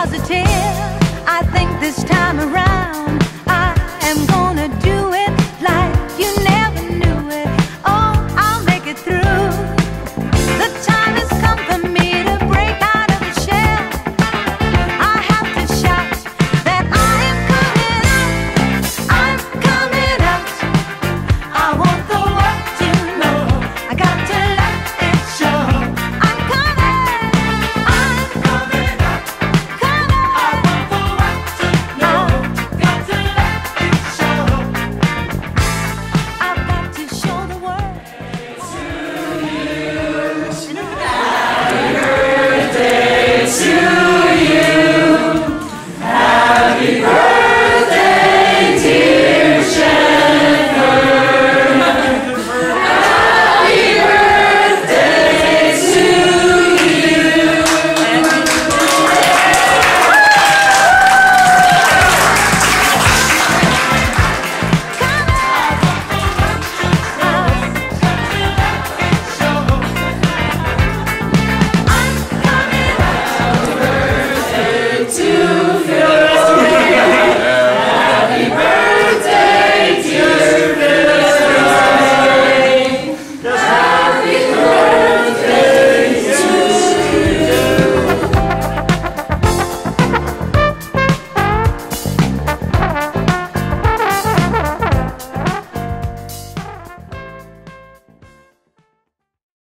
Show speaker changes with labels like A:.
A: positive. I think this time around. you.